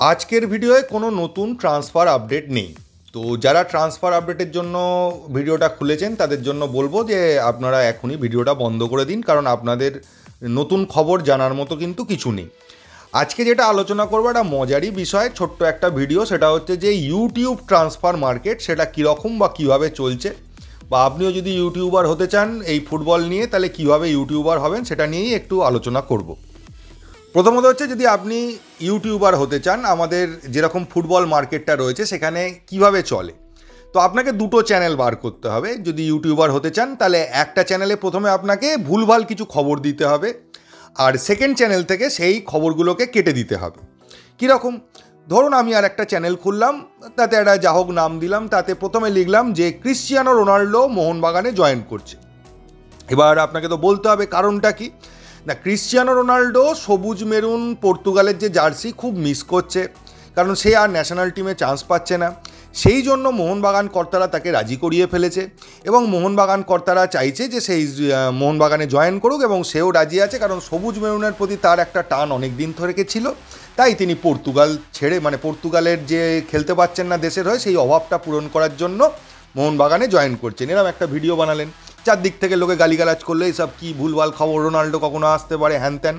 আজকের ভিডিওয়ে কোনো নতুন ট্রান্সফার আপডেট নেই। তো যারা ট্রান্সফার আপডেটের জন্য ভিডিওটা খুলেছেন, তাদের জন্য বলব যে আপনারা এখনই ভিডিওটা বন্ধ করে দিন, কারণ আপনাদের নতুন খবর জানার মতো কিন্তু কিছু নেই। আজকে যেটা আলোচনা করব, একটা মজারই বিষয়, ছোট্ট একটা ভিডিও, সেটা হচ্ছে যে ইউটিউব ট্রান্সফার মার্কেট সেটা কীরকম বা কীভাবে চলছে, বা আপনিও যদি ইউটিউবার হতে চান এই ফুটবল নিয়ে, তাহলে কীভাবে ইউটিউবার হবেন সেটা নিয়েই একটু আলোচনা করব। প্রথমত হচ্ছে যদি আপনি ইউটিউবার হতে চান, আমাদের যেরকম ফুটবল মার্কেটটা রয়েছে সেখানে কীভাবে চলে? তো আপনাকে দুটো চ্যানেল বার করতে হবে। যদি ইউটিউবার হতে চান, তাহলে একটা চ্যানেলে প্রথমে আপনাকে ভুলভাল কিছু খবর দিতে হবে আর সেকেন্ড চ্যানেল থেকে সেই খবরগুলোকে কেটে দিতে হবে। কীরকম? ধরুন আমি আর একটা চ্যানেল খুললাম, তাতে একটা যা হোক নাম দিলাম, তাতে প্রথমে লিখলাম যে ক্রিশ্চিয়ানো রোনাল্ডো মোহনবাগানে জয়েন করছে। এবার আপনাকে তো বলতে হবে কারণটা কি? না, ক্রিশ্চিয়ানো রোনাল্ডো সবুজ মেরুন পর্তুগালের যে জার্সি খুব মিস করছে, কারণ সে আর ন্যাশনাল টিমে চান্স পাচ্ছে না। সেই জন্য মোহনবাগান কর্তারা তাকে রাজি করিয়ে ফেলেছে এবং মোহনবাগান কর্তারা চাইছে যে সেই মোহনবাগানে জয়েন করুক এবং সেও রাজি আছে, কারণ সবুজ মেরুনের প্রতি তার একটা টান অনেক দিন থেকে ছিল। তাই তিনি পর্তুগাল ছেড়ে মানে পর্তুগালের যে খেলতে পারছেন না দেশের হয়ে, সেই অভাবটা পূরণ করার জন্য মোহনবাগানে জয়েন করছেন। এরকম একটা ভিডিও বানালেন। চারদিক থেকে লোকে গালিগালাজ করলে এইসব কী ভুলভাল খবর? রোনাল্ডো কখনো আসতে পারে? হ্যান ত্যান।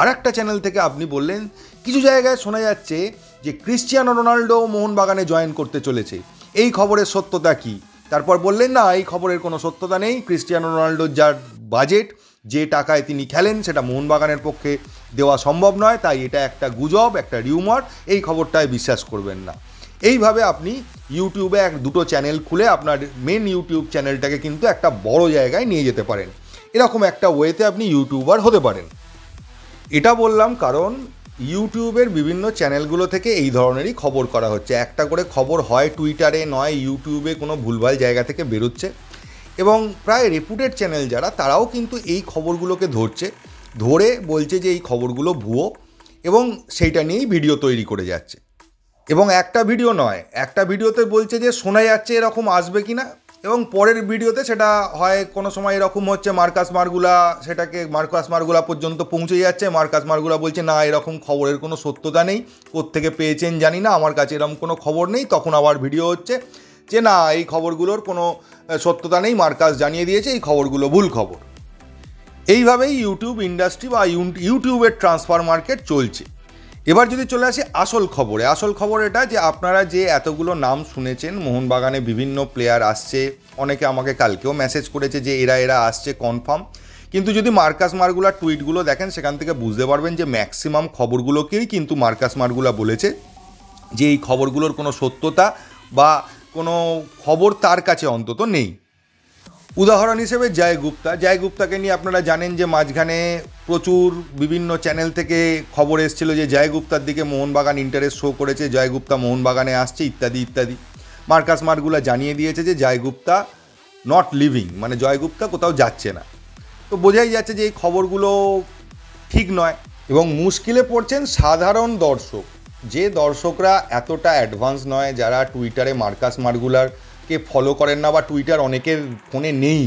আর একটা চ্যানেল থেকে আপনি বললেন, কিছু জায়গায় শোনা যাচ্ছে যে ক্রিশ্চিয়ানো রোনাল্ডো মোহনবাগানে জয়েন করতে চলেছে। এই খবরের সত্যতা কি? তারপর বললেন, না, এই খবরের কোনো সত্যতা নেই। ক্রিশ্চিয়ানো রোনাল্ডোর যার বাজেট যে টাকায় তিনি খেলেন, সেটা মোহনবাগানের পক্ষে দেওয়া সম্ভব নয়। তাই এটা একটা গুজব, একটা রিউমার এই খবরটায় বিশ্বাস করবেন না। এইভাবে আপনি ইউটিউবে এক দুটো চ্যানেল খুলে আপনার মেন ইউটিউব চ্যানেলটাকে কিন্তু একটা বড় জায়গায় নিয়ে যেতে পারেন। এরকম একটা ওয়েতে আপনি ইউটিউবার হতে পারেন। এটা বললাম কারণ ইউটিউবের বিভিন্ন চ্যানেলগুলো থেকে এই ধরনেরই খবর করা হচ্ছে। একটা করে খবর হয় টুইটারে নয় ইউটিউবে কোনো ভুলভাল জায়গা থেকে বেরোচ্ছে। এবং প্রায় রেপুটেড চ্যানেল যারা, তারাও কিন্তু এই খবরগুলোকে ধরছে। ধরে বলছে যে এই খবরগুলো ভুয়ো এবং সেইটা নিয়েই ভিডিও তৈরি করে যাচ্ছে। এবং একটা ভিডিও নয়, একটা ভিডিওতে বলছে যে শোনা যাচ্ছে এরকম আসবে কি না এবং পরের ভিডিওতে সেটা হয় কোনো সময় এরকম হচ্ছে মার্কাস মারগুলা, সেটাকে মার্কাস মারগুলা পর্যন্ত পৌঁছে যাচ্ছে, মার্কাস মারগুলা বলছে, না, এরকম খবরের কোনো সত্যতা নেই, কোত্থেকে পেয়েছেন জানি না, আমার কাছে এরকম কোনো খবর নেই। তখন আবার ভিডিও হচ্ছে যে, না, এই খবরগুলোর কোনো সত্যতা নেই, মার্কাস জানিয়ে দিয়েছে, এই খবরগুলো ভুল খবর। এইভাবেই ইউটিউব ইন্ডাস্ট্রি বা ইউ- ইউটিউবের ট্রান্সফার মার্কেট চলছে। এবার যদি চলে আসি আসল খবরে, আসল খবর এটা যে আপনারা যে এতগুলো নাম শুনেছেন, মোহনবাগানে বিভিন্ন প্লেয়ার আসছে, অনেকে আমাকে কালকেও মেসেজ করেছে যে এরা এরা আসছে কনফার্ম কিন্তু যদি মার্কাস মারগুলার টুইটগুলো দেখেন, সেখান থেকে বুঝতে পারবেন যে ম্যাক্সিমাম খবরগুলোকেই কিন্তু মার্কাস মারগুলা বলেছে। যে এই খবরগুলোর কোনো সত্যতা বা কোনো খবর তার কাছে অন্তত নেই। উদাহরণ হিসেবে জয় গুপ্তা। জয় গুপ্তাকে নিয়ে আপনারা জানেন যে মাঝখানে প্রচুর বিভিন্ন চ্যানেল থেকে খবর এসেছিল যে জয় গুপ্তার দিকে মোহনবাগান ইন্টারেস্ট শো করেছে, জয় গুপ্তা মোহনবাগানে আসছে, ইত্যাদি ইত্যাদি। মার্কাস মার্গুলা জানিয়ে দিয়েছে যে জয় গুপ্তা নট লিভিং মানে জয় গুপ্তা কোথাও যাচ্ছে না। তো বোঝাই যাচ্ছে যে এই খবরগুলো ঠিক নয় এবং মুশকিলে পড়ছেন সাধারণ দর্শক। যে দর্শকরা এতটা অ্যাডভান্স নয়, যারা টুইটারে মার্কাস মার্গুলারকে ফলো করেন না বা টুইটার অনেকের ফোনে নেই।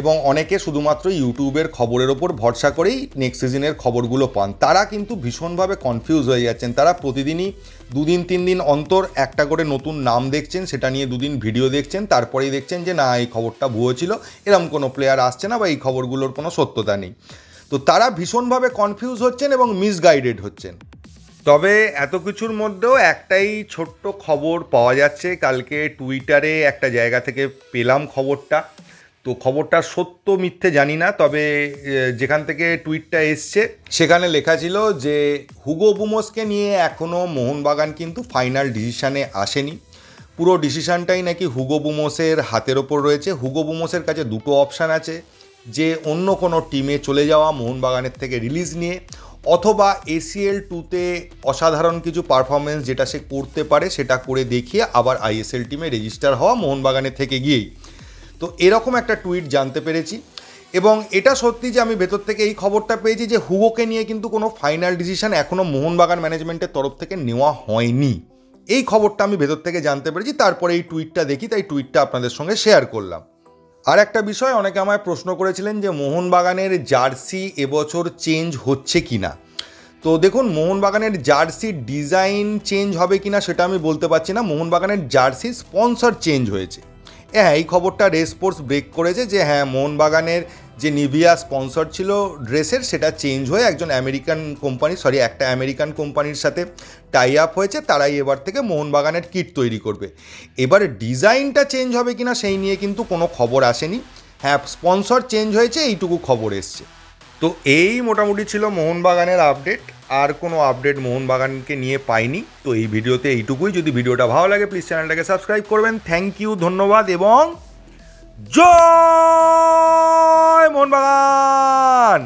এবং অনেকে শুধুমাত্র ইউটিউবের খবরের ওপর ভরসা করেই নেক্সট সিজনের খবরগুলো পান। তারা কিন্তু ভীষণভাবে কনফিউজ হয়ে যাচ্ছেন। তারা প্রতিদিনই দুদিন, তিন দিন অন্তর একটা করে নতুন নাম দেখছেন, সেটা নিয়ে দুদিন ভিডিও দেখছেন, তারপরেই দেখছেন যে, না, এই খবরটা ভুয়ো ছিল, এরম কোনো প্লেয়ার আসছে না বা এই খবরগুলোর কোনো সত্যতা নেই। তো তারা ভীষণভাবে কনফিউজ হচ্ছেন এবং মিসগাইডেড হচ্ছেন। তবে এত কিছুর মধ্যেও একটাই ছোট্ট খবর পাওয়া যাচ্ছে। কালকে টুইটারে একটা জায়গা থেকে পেলাম খবরটা। তো খবরটা সত্য, মিথ্যে জানি না, তবে যেখান থেকে টুইটটা এসছে, সেখানে লেখা ছিল যে, হুগো বুমোসকে নিয়ে এখনও মোহনবাগান কিন্তু ফাইনাল ডিসিশানে আসেনি। পুরো ডিসিশানটাই নাকি হুগো বুমোসের হাতের ওপর রয়েছে। হুগো বুমোসের কাছে দুটো অপশান আছে, যে অন্য কোনো টিমে চলে যাওয়া, মোহনবাগানের থেকে রিলিজ নিয়ে অথবা এসিএল টুতে অসাধারণ কিছু পারফরমেন্স যেটা সে করতে পারে, সেটা করে দেখিয়ে আবার আইএসএল টিমে রেজিস্টার হওয়া মোহনবাগানের থেকে গিয়েই। তো এরকম একটা টুইট জানতে পেরেছি এবং এটা সত্যি যে আমি ভেতর থেকে এই খবরটা পেয়েছি যে হুগোকে নিয়ে কিন্তু কোনো ফাইনাল ডিসিশন এখনও মোহনবাগান ম্যানেজমেন্টের তরফ থেকে নেওয়া হয়নি। এই খবরটা আমি ভেতর থেকে জানতে পেরেছি, তারপরে এই টুইটটা দেখি, তাই টুইটটা আপনাদের সঙ্গে শেয়ার করলাম। আর একটা বিষয়, অনেকে আমায় প্রশ্ন করেছিলেন যে মোহনবাগানের জার্সি এবছর চেঞ্জ হচ্ছে কি না তো দেখুন, মোহনবাগানের জার্সির ডিজাইন চেঞ্জ হবে কি না সেটা আমি বলতে পারছি না। মোহনবাগানের জার্সি স্পন্সর চেঞ্জ হয়েছে। হ্যাঁ এই খবরটা রেসপোর্টস ব্রেক করেছে যে হ্যাঁ মোহনবাগানের যে নিভিয়া স্পন্সর ছিল ড্রেসের, সেটা চেঞ্জ হয়ে একজন আমেরিকান কোম্পানি, সরি, একটা আমেরিকান কোম্পানির সাথে টাই আপ হয়েছে, তারাই এবার থেকে মোহনবাগানের কিট তৈরি করবে। এবার ডিজাইনটা চেঞ্জ হবে কিনা সেই নিয়ে কিন্তু কোনো খবর আসেনি। হ্যাঁ স্পন্সর চেঞ্জ হয়েছে, এইটুকু খবর এসছে। তো এই মোটামুটি ছিল মোহনবাগানের আপডেট আর কোনো আপডেট মোহনবাগানকে নিয়ে পাইনি। তো এই ভিডিওতে এইটুকুই। যদি ভিডিওটা ভালো লাগে প্লিজ চ্যানেলটাকে সাবস্ক্রাইব করবেন। থ্যাংক ইউ ধন্যবাদ এবং জয়! মোহনবাগান